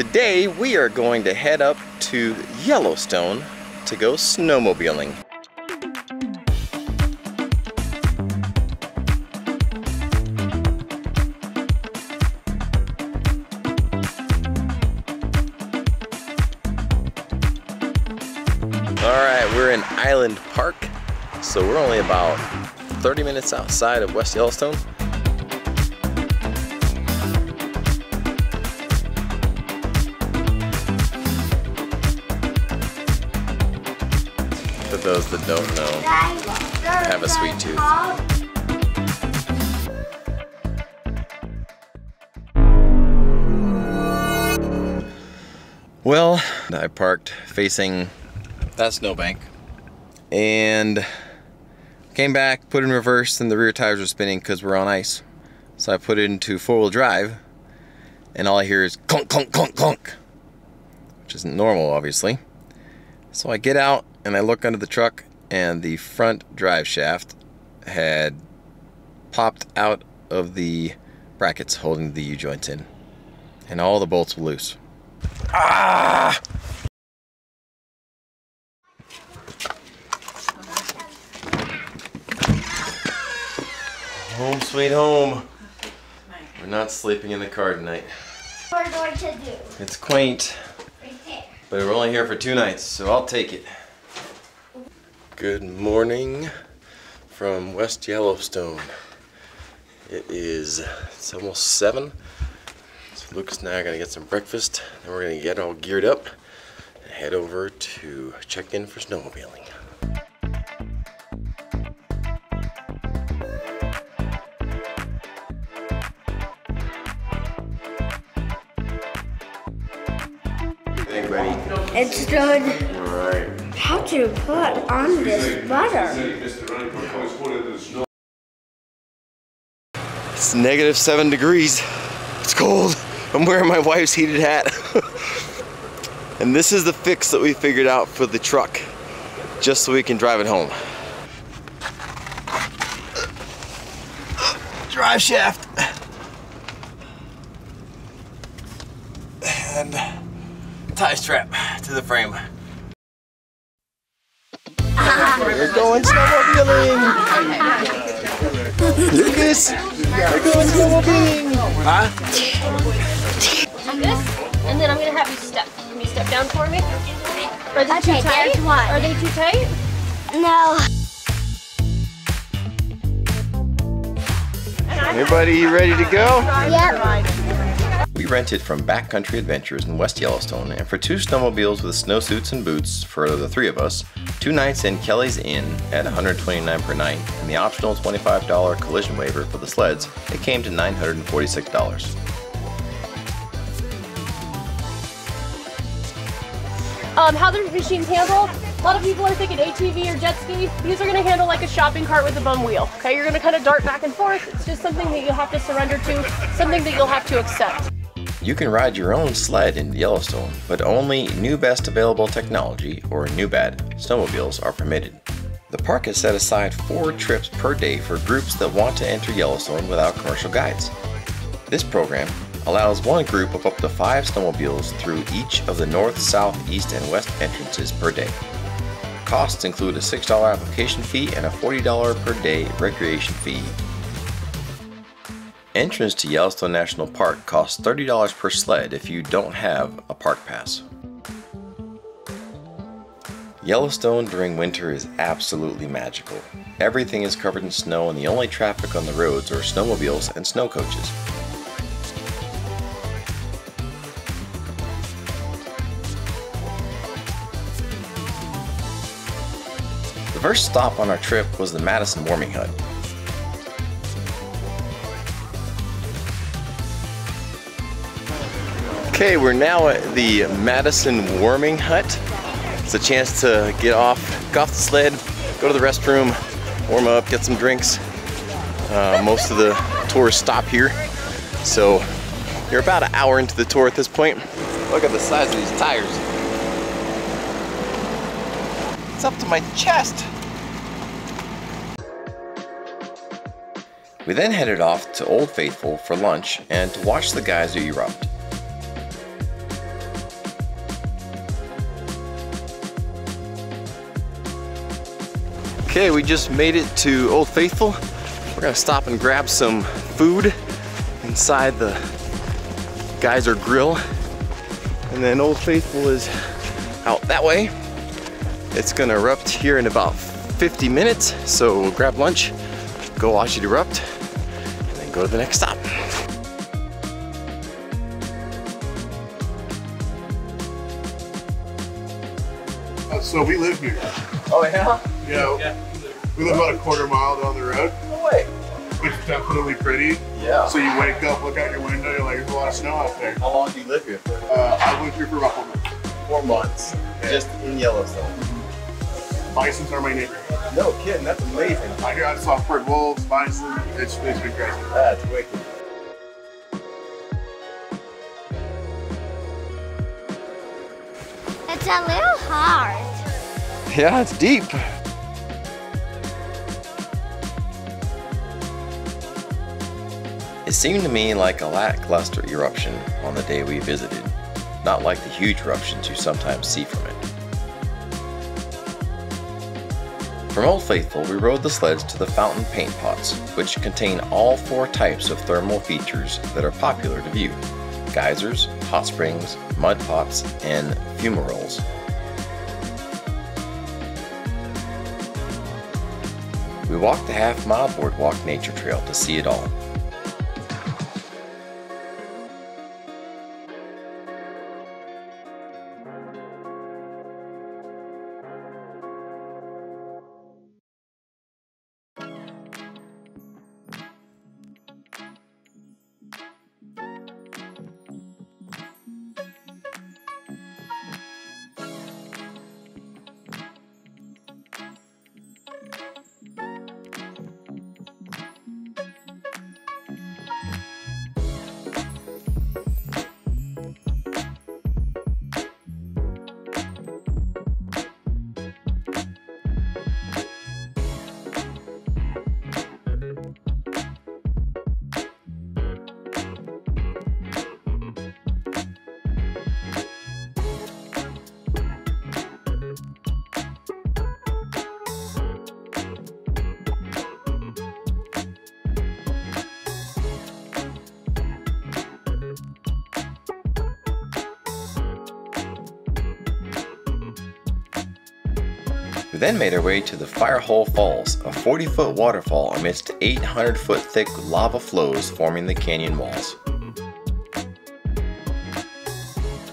Today we are going to head up to Yellowstone to go snowmobiling. Alright, we're in Island Park, so we're only about 30 minutes outside of West Yellowstone. Those that don't know, have a sweet tooth. Well, I parked facing that snowbank and came back, put in reverse, and the rear tires were spinning because we're on ice. So I put it into four-wheel drive, and all I hear is clunk, clunk, clunk, clunk, which isn't normal, obviously. So I get out and I look under the truck, and the front drive shaft had popped out of the brackets holding the U-joints in, and all the bolts were loose. Ah! Home sweet home. We're not sleeping in the car tonight. What we're going to do. It's quaint, but we're only here for two nights, so I'll take it. Good morning from West Yellowstone. It is, it's almost seven. So Lucas and I are gonna get some breakfast, then we're gonna get all geared up and head over to check in for snowmobiling. It's good. Alright. How to put on this butter? It's negative seven degrees. It's cold. I'm wearing my wife's heated hat. and this is the fix that we figured out for the truck, just so we can drive it home. Drive shaft. And tie strap to the frame. We're going snowmobiling! Lucas! We're going snowmobiling! Huh? like this, and then I'm gonna have you step. Can you step down for me? Are they Okay, too tight? one. Are they too tight? No. Everybody you ready to go? Yep. We rented from Backcountry Adventures in West Yellowstone, and for two snowmobiles with snowsuits and boots for the three of us, two nights in Kelly's Inn at 129 per night, and the optional $25 collision waiver for the sleds, it came to $946. Um, how the machines handle? A lot of people are thinking ATV or jet ski. These are gonna handle like a shopping cart with a bum wheel. Okay, you're gonna kind of dart back and forth. It's just something that you'll have to surrender to, something that you'll have to accept. You can ride your own sled in Yellowstone, but only new best available technology, or NewBad, snowmobiles are permitted. The park has set aside four trips per day for groups that want to enter Yellowstone without commercial guides. This program allows one group of up to five snowmobiles through each of the north, south, east, and west entrances per day. Costs include a $6 application fee and a $40 per day recreation fee Entrance to Yellowstone National Park costs $30 per sled if you don't have a park pass. Yellowstone during winter is absolutely magical. Everything is covered in snow and the only traffic on the roads are snowmobiles and snow coaches. The first stop on our trip was the Madison Warming Hut. Okay, we're now at the Madison Warming Hut. It's a chance to get off, get off the sled, go to the restroom, warm up, get some drinks. Uh, most of the tours stop here, so you're about an hour into the tour at this point. Look at the size of these tires. It's up to my chest. We then headed off to Old Faithful for lunch and to watch the geyser erupt. Okay, we just made it to Old Faithful. We're gonna stop and grab some food inside the Geyser Grill. And then Old Faithful is out that way. It's gonna erupt here in about 50 minutes, so we'll grab lunch, go watch it erupt, and then go to the next stop. So we live here. Oh yeah? Yeah. We live about a quarter mile down the road, No way. which is definitely pretty. Yeah. So you wake up, look out your window, you're like, there's a lot of snow out there. How long do you live here for? Uh, I lived here for about four months. Four months. Just in Yellowstone. Bisons are my neighbor. No kidding, that's amazing. I hear I saw Ford wolves, bison. It's, it's been crazy. That's wicked. It's a little hard. Yeah, it's deep. Seemed to me like a lackluster eruption on the day we visited, not like the huge eruptions you sometimes see from it. From Old Faithful, we rode the sleds to the fountain paint pots, which contain all four types of thermal features that are popular to view geysers, hot springs, mud pots, and fumaroles. We walked the half mile boardwalk nature trail to see it all. We then made our way to the Firehole Falls, a 40 foot waterfall amidst 800 foot thick lava flows forming the canyon walls.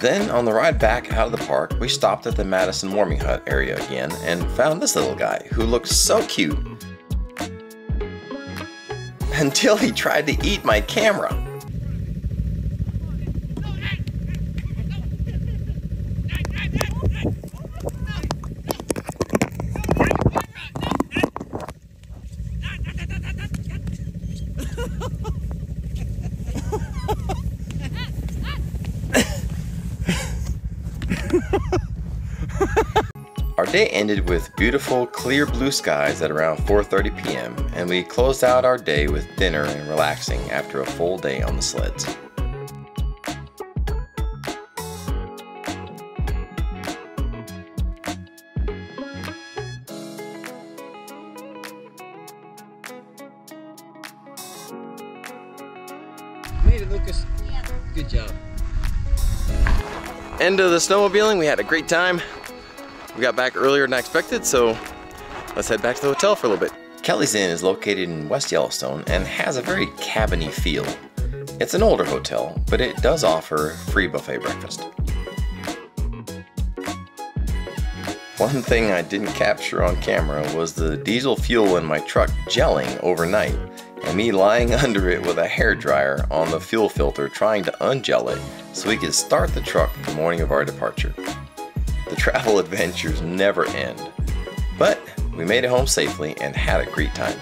Then, on the ride back out of the park, we stopped at the Madison Warming Hut area again and found this little guy who looked so cute. Until he tried to eat my camera. Our day ended with beautiful, clear blue skies at around 4:30 p.m., and we closed out our day with dinner and relaxing after a full day on the sleds. Made it, Lucas. Yeah. Good job. End of the snowmobiling. We had a great time. We got back earlier than I expected, so let's head back to the hotel for a little bit. Kelly's Inn is located in West Yellowstone and has a very cabiny feel. It's an older hotel, but it does offer free buffet breakfast. One thing I didn't capture on camera was the diesel fuel in my truck gelling overnight and me lying under it with a hair dryer on the fuel filter trying to ungel it so we could start the truck the morning of our departure. The travel adventures never end. But we made it home safely and had a great time.